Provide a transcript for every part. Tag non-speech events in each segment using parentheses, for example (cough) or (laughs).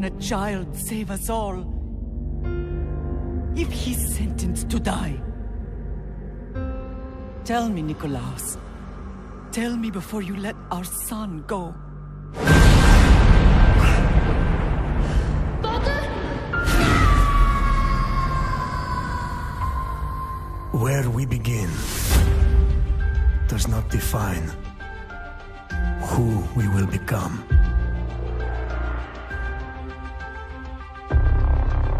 can a child save us all? If he's sentenced to die. Tell me, Nikolaos. Tell me before you let our son go. Where we begin does not define who we will become.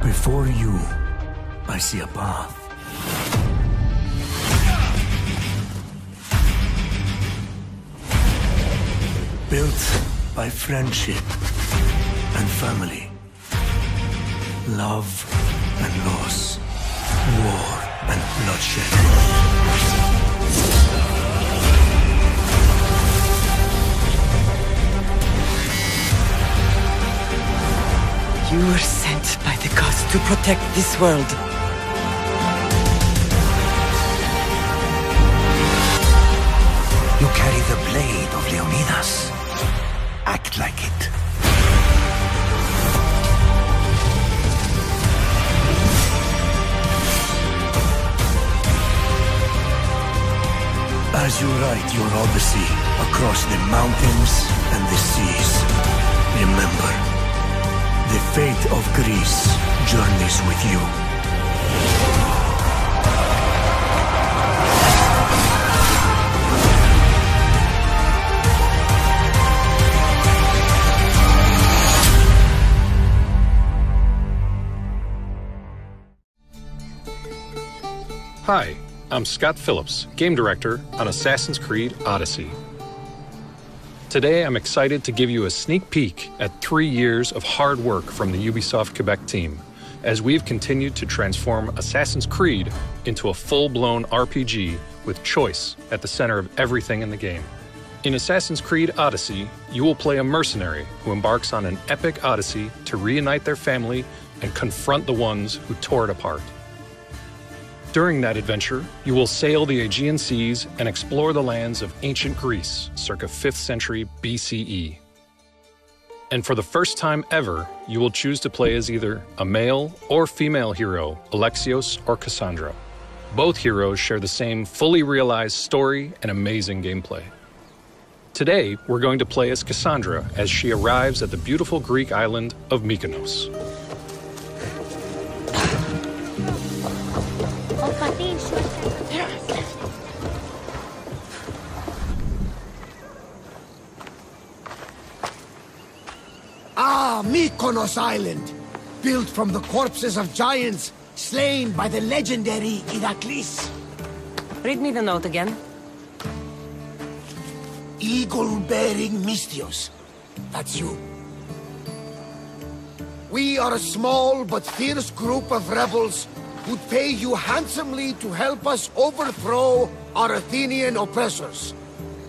Before you, I see a path. Built by friendship and family. Love and loss. War and bloodshed. By to protect this world. You carry the blade of Leonidas. Act like it. As you write your odyssey across the mountains and the seas, remember, the fate of Greece journeys with you. Hi, I'm Scott Phillips, game director on Assassin's Creed Odyssey. Today, I'm excited to give you a sneak peek at three years of hard work from the Ubisoft Quebec team as we've continued to transform Assassin's Creed into a full blown RPG with choice at the center of everything in the game. In Assassin's Creed Odyssey, you will play a mercenary who embarks on an epic odyssey to reunite their family and confront the ones who tore it apart. During that adventure, you will sail the Aegean seas and explore the lands of ancient Greece, circa 5th century BCE. And for the first time ever, you will choose to play as either a male or female hero, Alexios or Kassandra. Both heroes share the same fully realized story and amazing gameplay. Today, we're going to play as Kassandra as she arrives at the beautiful Greek island of Mykonos. Mykonos Island! Built from the corpses of giants slain by the legendary Iraklis. Read me the note again. Eagle-bearing Misthios. That's you. We are a small but fierce group of rebels who'd pay you handsomely to help us overthrow our Athenian oppressors.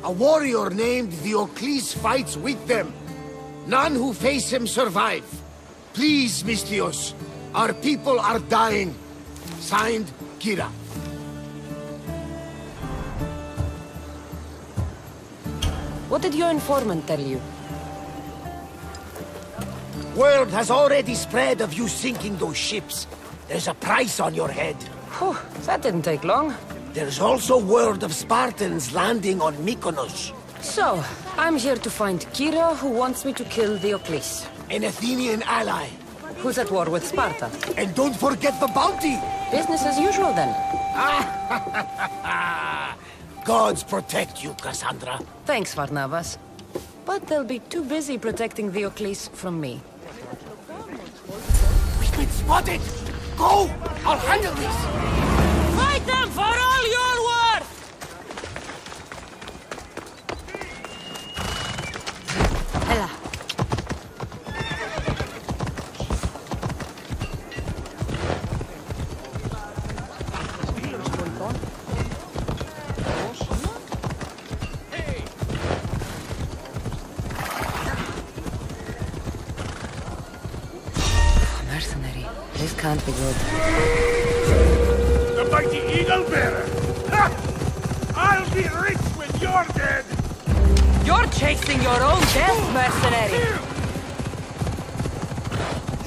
A warrior named Diocles fights with them. None who face him survive. Please, Misthios. Our people are dying. Signed, Kyra. What did your informant tell you? Word has already spread of you sinking those ships. There's a price on your head. Whew, that didn't take long. There's also word of Spartans landing on Mykonos. So, I'm here to find Kyra, who wants me to kill Diocles. An Athenian ally. Who's at war with Sparta. And don't forget the bounty! Business as usual, then. (laughs) Gods protect you, Kassandra. Thanks, Varnavas. But they'll be too busy protecting Diocles from me. We've been spotted! Go! I'll handle this! Can't be good. The mighty Eagle Bearer! Ha! I'll be rich when you're dead! You're chasing your own death, mercenary!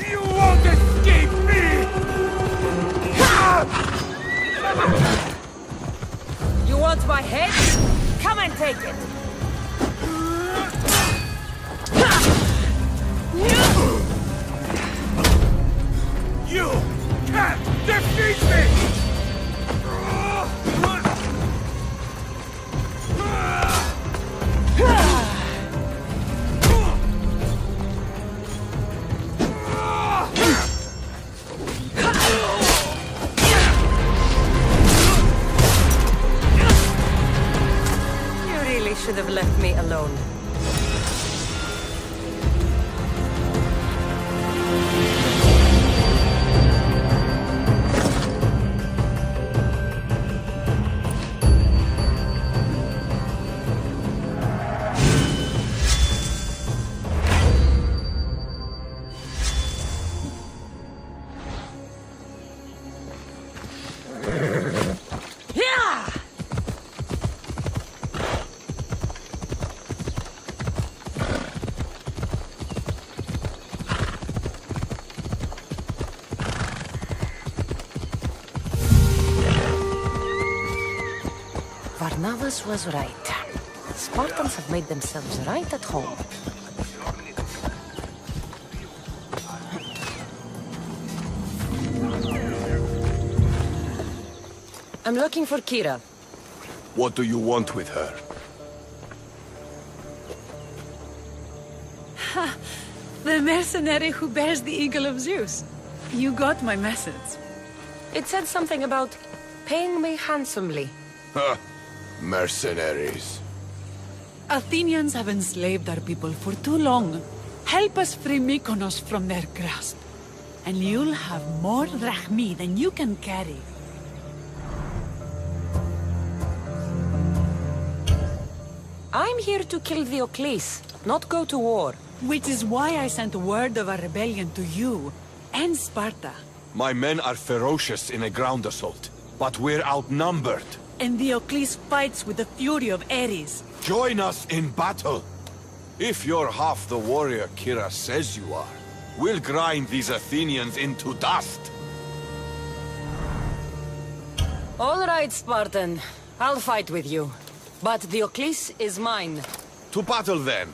You won't escape me! You want my head? Come and take it! You can't defeat me! Should have left me alone. Varnavas was right. Spartans have made themselves right at home. I'm looking for Kyra. What do you want with her? Ha! The mercenary who bears the Eagle of Zeus. You got my message. It said something about paying me handsomely. Huh. Mercenaries. Athenians have enslaved our people for too long. Help us free Mykonos from their grasp. And you'll have more drachmi than you can carry. I'm here to kill the Diocles, not go to war. Which is why I sent word of our rebellion to you and Sparta. My men are ferocious in a ground assault, but we're outnumbered. And Diocles fights with the fury of Ares. Join us in battle. If you're half the warrior Kyra says you are, we'll grind these Athenians into dust. All right, Spartan. I'll fight with you. But Diocles is mine. To battle then.